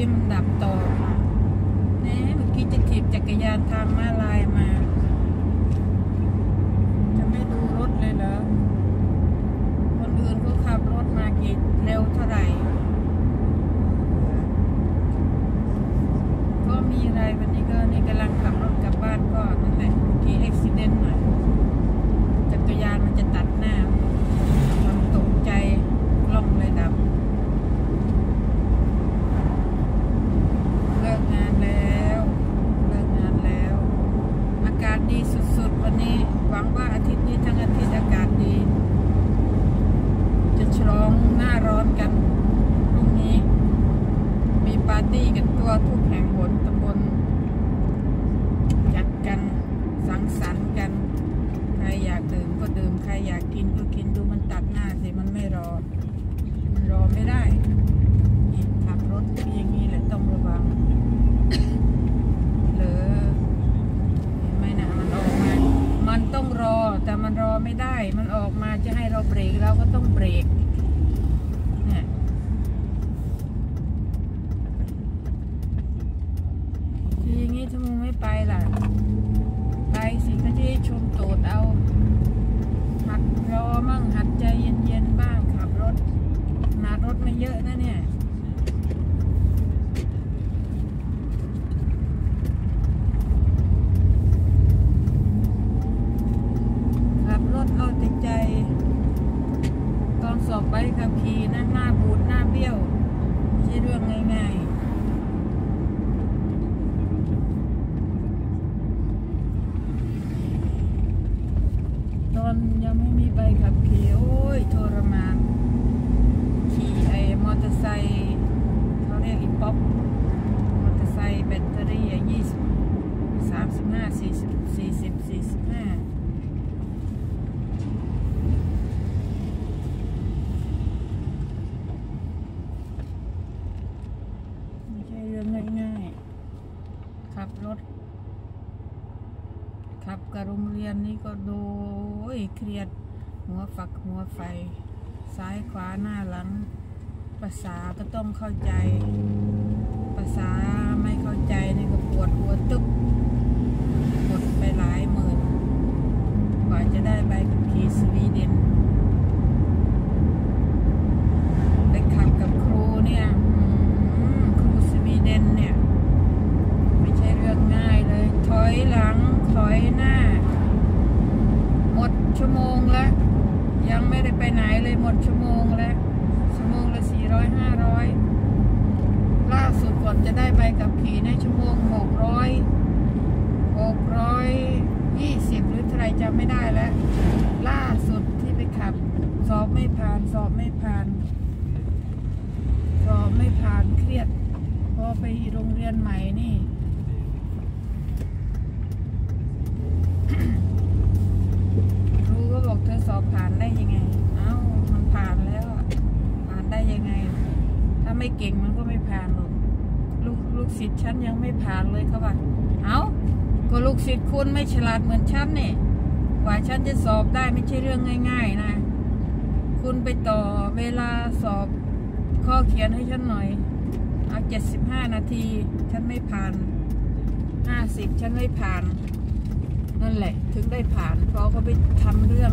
กี้มันดับต่อมาแหน่เมื่อกี้จะถีบจักรยานทางมาลายมา จะไม่ดูรถเลยเหรอ คนอื่นก็ขับรถมากี่เร็วเท่าไหร่ ก็มีอะไรวันนี้ก็นี่กำลังขับรถกลับบ้านก็นั่นแหละเมื่อกี้อุบิเหตุหน่อยจักรยานมันจะตัดหน้าความตกใจกล้องเลยดับ เลิกงานแล้ว เลิกงานแล้ว อากาศดีสุดๆ วันนี้ หวังว่าอาทิตย์นี้ทั้งอาทิตย์อากาศดี จะฉลอง หน้าร้อนกันพรุ่งนี้ มีปาร์ตี้กันตัวทุกแห่งหนตำบลจัดกันสังสรรค์กัน ใครอยากดื่มก็ดื่ม ใครอยากกินก็กินดูมันตัดหน้าสิมันไม่รอ มันรอไม่ได้ขับรถอย่างนี้แหละต้องระวังหรือไหมนะมันออกมา มันต้องรอแต่มันรอไม่ได้ มันออกมาจะให้เราเบรกเราก็ต้องเบรก เนี่ย ทีอย่างนี้ถ้ามึงไม่ไปล่ะ ไปสิก็จะได้ชมโตดเอา หัดรอมั่งหัดใจเย็นๆบ้างขับรถขนาดรถไม่เย อะนะเนี่ยขับรถเอาแต่ใจ ตอนสอบไปขับขี่นะหน้าบูดหน้าเบี้ยว ไม่ใช่เรื่องง่ายๆตอนยังไม่มีใบขับขี่โอ้ยทรมาน อ้มอเตอร์ไซค์เขาเรียกอีป๊อปมอเตอร์ไซค์แบตเตอรี่ยี่สิบสามสิบห้าสี่สิบสี่สิบสี่สิบห้าไม่ใช่เรื่องง่ายๆ ขับรถ ขับกับโรงเรียนนี่ก็โดยเครียดหัวฝักหัวไฟ ซ้ายขวาหน้าหลัง ภาษาก็ต้องเข้าใจ ภาษาไม่เข้าใจนี่ก็ปวดหัวตึ๊บกดไปหลายหมื่นกว่าจะได้ใบขับขี่สวีเดนไปขับกับครูเนี่ยครูสวีเดนเนี่ย ไม่ใช่เรื่องง่ายเลย ถอยหลัง ถอยหน้า หมดชั่วโมงแล้ว ยังไม่ได้ไปไหนเลยหมดชั่วโมงแล้ว ร้อยห้าร้อยล่าสุดก่อนจะได้ใบขับขี่ในชั่วโมงหกร้อยหกร้อยยี่สิบหรือเท่าไรจำไม่ได้แล้ว ล่าสุดที่ไปขับ สอบไม่ผ่าน สอบไม่ผ่าน สอบไม่ผ่านเครียด พอไปโรงเรียนใหม่นี่ ครูก็บอกเธอสอบผ่านได้ยังไง เอ้า มันผ่านแล้วอะผ่านได้ยังไง ถ้าไม่ เก่งมันก็ไม่ผ่านหรอกลูกลูกศิษย์ฉันยังไม่ผ่านเลยเขาว่าเอ้าก็ลูกศิษย์คุณไม่ฉลาดเหมือนฉันเนี่ยกว่าฉันจะสอบได้ไม่ใช่เรื่องง่าย ๆ นะ คุณไปต่อเวลาสอบข้อเขียนให้ฉันหน่อย เอาเจ็ดสิบห้านาที ฉันไม่ผ่านห้าสิบฉันไม่ผ่าน นั่นแหละ ถึงได้ผ่าน เพราะเขาไปทำเรื่อง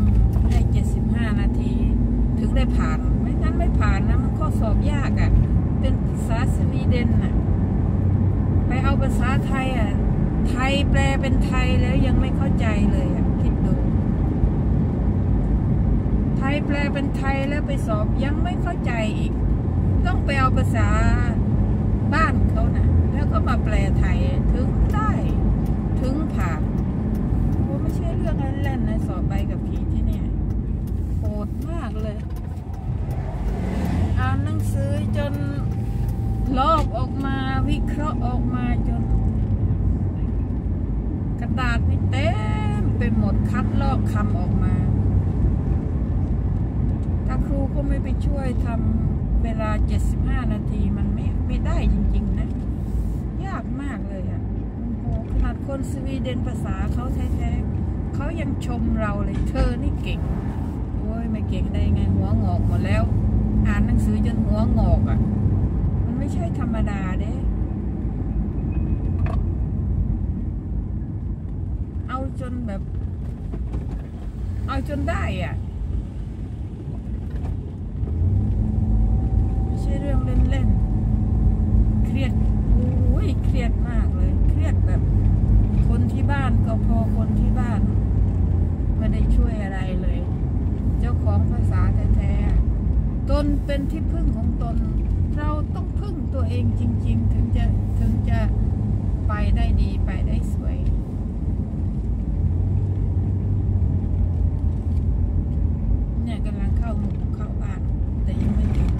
ได้เจ็ดสิบห้านาที ถึงได้ผ่าน ไม่งั้นไม่ผ่านนะ มันข้อสอบยากอะ่ะาสวีเดนน่ะไปเอาภาษาไทยอะไทยแปลเป็นไทยแล้วยังไม่เข้าใจเลยอะคิดดู ไทยแปลเป็นไทยแล้วไปสอบยังไม่เข้าใจอีก ต้องไปเอาภาษาบ้านเขานะแล้วก็มาแปลไทยถึงได้ ถึงผ่านโอ้ไม่ใช่เรื่องเล่นๆนะสอบใบกับขี่ที่เนี่ยโหดมากเลย อ่านหนังสือจนล อออกมาวิเคราะห์ออกมาจน กระดาษนี่เต็มไปหมดคัดลอกคำออกมา ถ้าครูก็ไม่ไปช่วยทำเวลา 75 นาทีมันไม่ไม่ได้จริง ๆ นะ ยากมากเลยอะโอ้โหขนาดคนสวีเดนภาษาเขาแท้ๆเขายังชมเราเลยเธอนี่เก่ง โอ้ยไม่เก่งได้ไงหัวงอกหมดแล้ว อ่านหนังสือจนหัวงอกอะ ไม่ใช่ธรรมดาเด้ เอาจนแบบ เอาจนได้อะ ไม่ใช่เรื่องเล่นๆ เครียดโอ้ยเครียดมากเลย เครียดแบบ คนที่บ้านก็พอคนที่บ้าน ตนเป็นที่พึ่งของตน เราต้องพึ่งตัวเองจริง ๆ ถึงจะถึงจะไปได้ดีไปได้สวยกำลังเข้าหมู่เข้าบ้าน แต่ยังไม่ถึง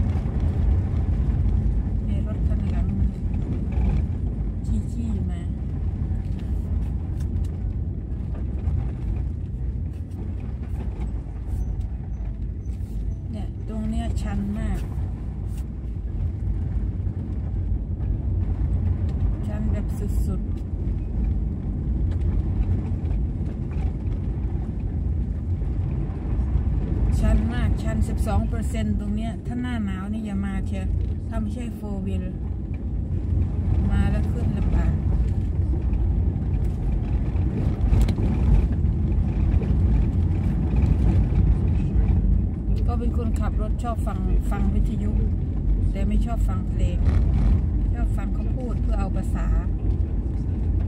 ไอ้รถคันหลังมันขี้ๆมา เนี่ย ตรงเนี้ย ชันมาก ชันแบบสุดๆชันมาก ชัน 12%ตรงเนี้ย ถ้าหน้าหนาวนี่อย่ามาเชียถ้าไม่ใช่โฟวิลมาแล้วขึ้นลำบาก ก็เป็นคน ขับรถชอบฟังฟังวิทยุ แต่ไม่ชอบฟังเพลง ชอบฟังเขาพูดเพื่อเอาภาษา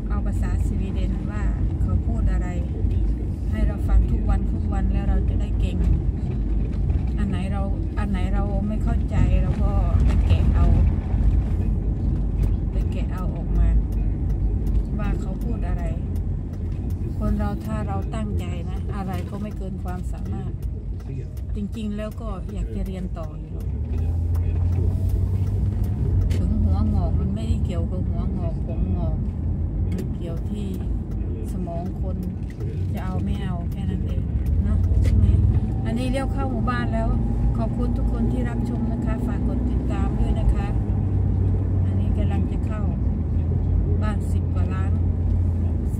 เอาภาษาสวีเดนว่าเขาพูดอะไร ให้เราฟังทุกวันทุกวันแล้วเราจะได้เก่ง อันไหนเราอันไหนเราไม่เข้าใจเราก็ไปแกะเอาไปแกะเอาออกมา ว่าเขาพูดอะไร คนเราถ้าเราตั้งใจนะ อะไรก็ไม่เกินความสามารถ จริงๆ แล้วก็อยากจะเรียนต่ออยู่หรอกถึงหัวงอกมันไม่ได้เกี่ยวกับหัวงอกผมงอกมันเกี่ยวที่สมองคนจะเอาไม่เอาแค่นั้นเองเนาะใช่ไหมอันนี้เลี้ยวเข้าหมู่บ้านแล้ว ขอบคุณทุกคนที่รับชมนะคะ ฝากกดติดตามด้วยนะคะ อันนี้กำลังจะเข้าบ้านสิบกว่าล้าน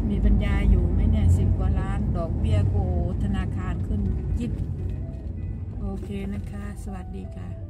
มีปัญญาอยู่ไหมเนี่ยสิบกว่าล้าน ดอกเบี้ยโกธนาคารขึ้นยิบ โอ เคนะคะ สวัสดีค่ะ